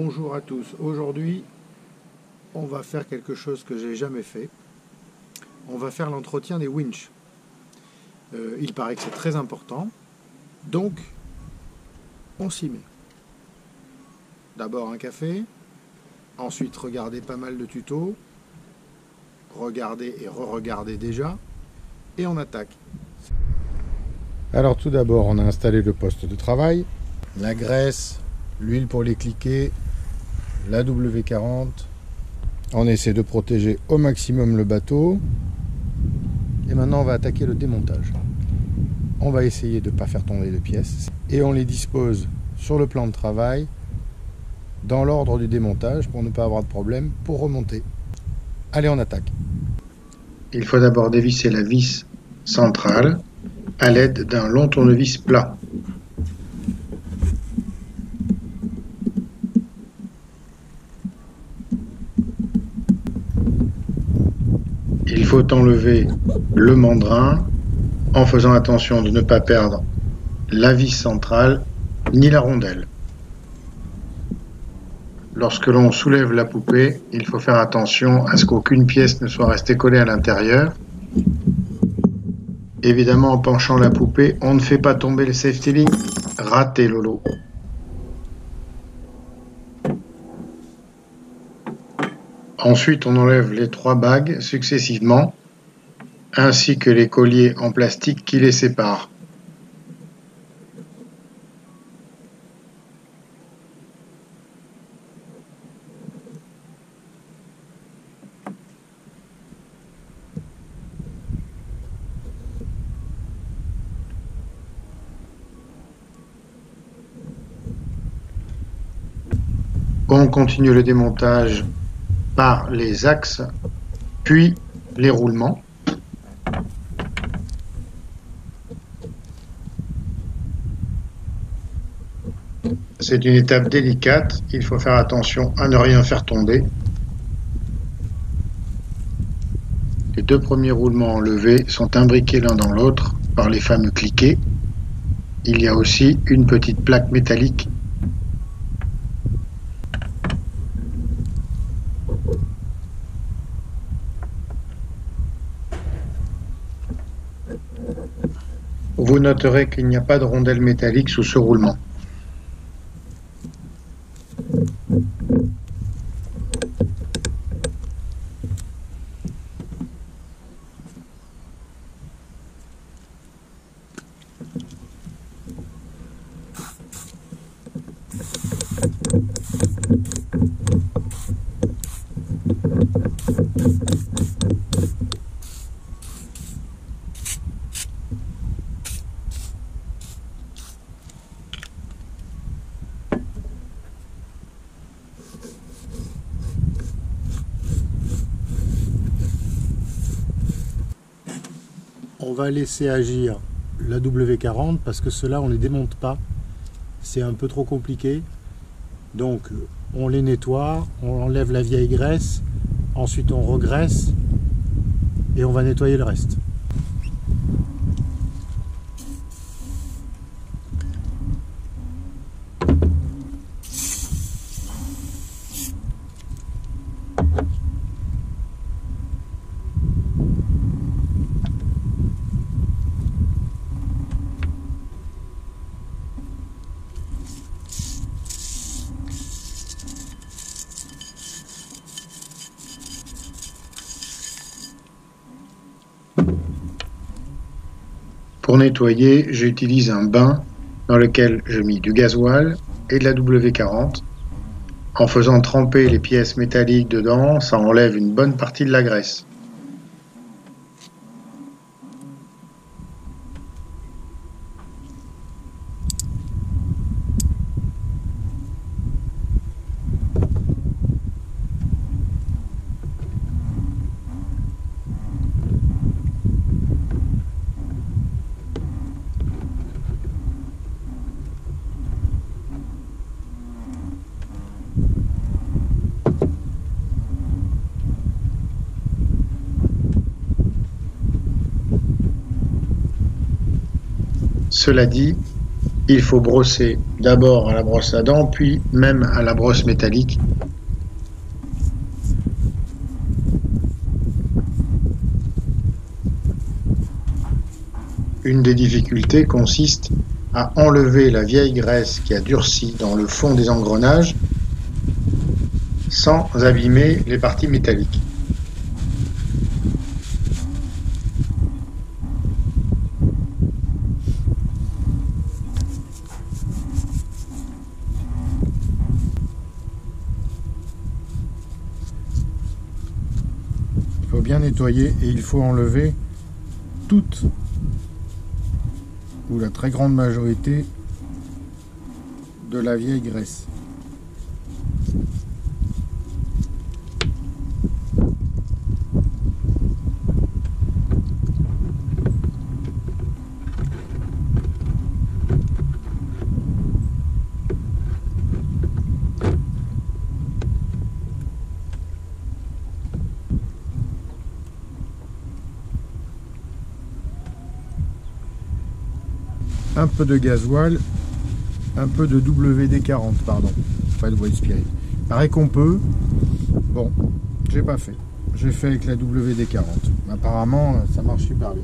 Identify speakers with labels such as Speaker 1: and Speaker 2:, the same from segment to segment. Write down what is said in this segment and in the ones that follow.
Speaker 1: Bonjour à tous. Aujourd'hui, on va faire quelque chose que j'ai jamais fait. On va faire l'entretien des winches. Euh, il paraît que c'est très important. Donc, on s'y met. D'abord un café, ensuite regarder pas mal de tutos, regarder et re-regarder déjà, et on attaque. Alors tout d'abord, on a installé le poste de travail, la graisse, l'huile pour les cliquer, la W40. On essaie de protéger au maximum le bateau. Et maintenant, on va attaquer le démontage. On va essayer de ne pas faire tomber de pièces. Et on les dispose sur le plan de travail dans l'ordre du démontage pour ne pas avoir de problème pour remonter. Allez, on attaque.
Speaker 2: Il faut d'abord dévisser la vis centrale à l'aide d'un long tournevis plat. Il enlever le mandrin en faisant attention de ne pas perdre la vis centrale ni la rondelle. Lorsque l'on soulève la poupée, il faut faire attention à ce qu'aucune pièce ne soit restée collée à l'intérieur. Évidemment, en penchant la poupée, on ne fait pas tomber le safety link. Raté, Lolo. Ensuite, on enlève les trois bagues successivement, ainsi que les colliers en plastique qui les séparent. On continue le démontage par les axes, puis les roulements. C'est une étape délicate, il faut faire attention à ne rien faire tomber. Les deux premiers roulements enlevés sont imbriqués l'un dans l'autre par les fameux cliquets. Il y a aussi une petite plaque métallique Vous noterez qu'il n'y a pas de rondelle métallique sous ce roulement.
Speaker 1: On va laisser agir la W40 parce que cela on ne les démonte pas. C'est un peu trop compliqué. Donc on les nettoie, on enlève la vieille graisse, ensuite on regraisse et on va nettoyer le reste.
Speaker 2: Pour nettoyer, j'utilise un bain dans lequel je mets du gasoil et de la W40. En faisant tremper les pièces métalliques dedans, ça enlève une bonne partie de la graisse. Cela dit, il faut brosser d'abord à la brosse à dents, puis même à la brosse métallique. Une des difficultés consiste à enlever la vieille graisse qui a durci dans le fond des engrenages sans abîmer les parties métalliques.
Speaker 1: Il faut nettoyer et il faut enlever toute ou la très grande majorité de la vieille graisse. Un peu de gasoil, un peu de WD-40, pardon, pas de White Spirit. Pareil qu'on peut. Bon, j'ai pas fait. J'ai fait avec la WD-40. Apparemment, ça marche super bien.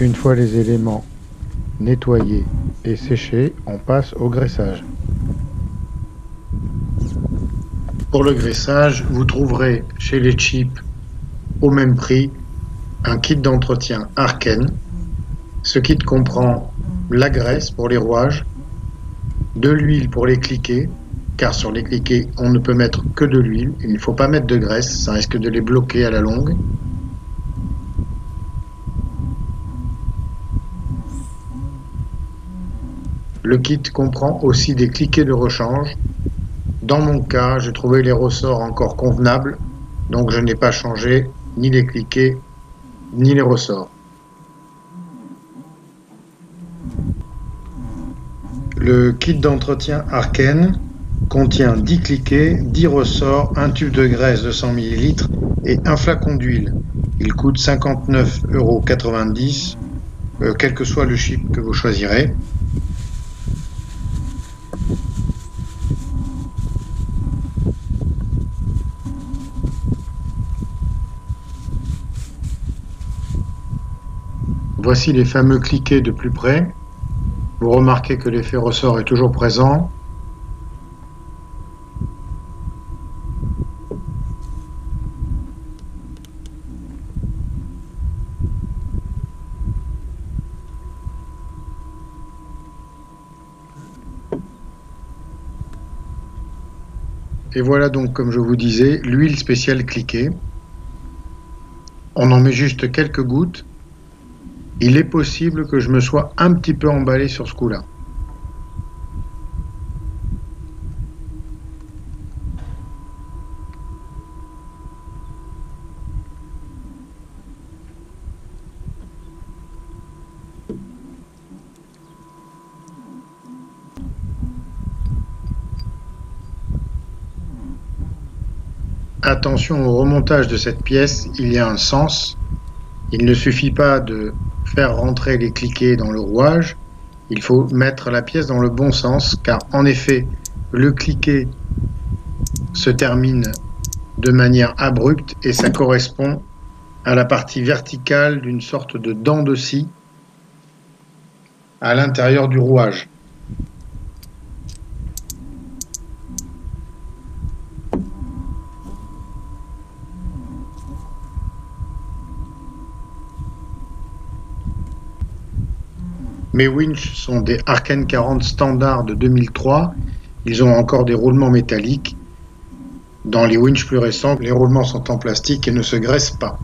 Speaker 1: Une fois les éléments nettoyés et séchés, on passe au graissage.
Speaker 2: Pour le graissage, vous trouverez chez les chips au même prix un kit d'entretien Arken. Ce kit comprend la graisse pour les rouages, de l'huile pour les cliquets, car sur les cliquets on ne peut mettre que de l'huile, il ne faut pas mettre de graisse, ça risque de les bloquer à la longue. Le kit comprend aussi des cliquets de rechange. Dans mon cas, j'ai trouvé les ressorts encore convenables, donc je n'ai pas changé ni les cliquets ni les ressorts. Le kit d'entretien Arken contient 10 cliquets, 10 ressorts, un tube de graisse de 100 ml et un flacon d'huile. Il coûte 59,90 euros, euh, quel que soit le chip que vous choisirez. Voici les fameux cliquets de plus près. Vous remarquez que l'effet ressort est toujours présent. Et voilà donc, comme je vous disais, l'huile spéciale cliquée. On en met juste quelques gouttes. Il est possible que je me sois un petit peu emballé sur ce coup-là. Attention au remontage de cette pièce, il y a un sens. Il ne suffit pas de faire rentrer les cliquets dans le rouage, il faut mettre la pièce dans le bon sens, car en effet, le cliquet se termine de manière abrupte et ça correspond à la partie verticale d'une sorte de dent de scie à l'intérieur du rouage. Mes winch sont des Arken 40 standards de 2003. Ils ont encore des roulements métalliques. Dans les winch plus récents, les roulements sont en plastique et ne se graissent pas.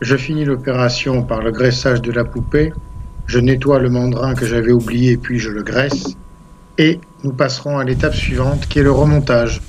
Speaker 2: Je finis l'opération par le graissage de la poupée. Je nettoie le mandrin que j'avais oublié puis je le graisse. Et nous passerons à l'étape suivante qui est le remontage.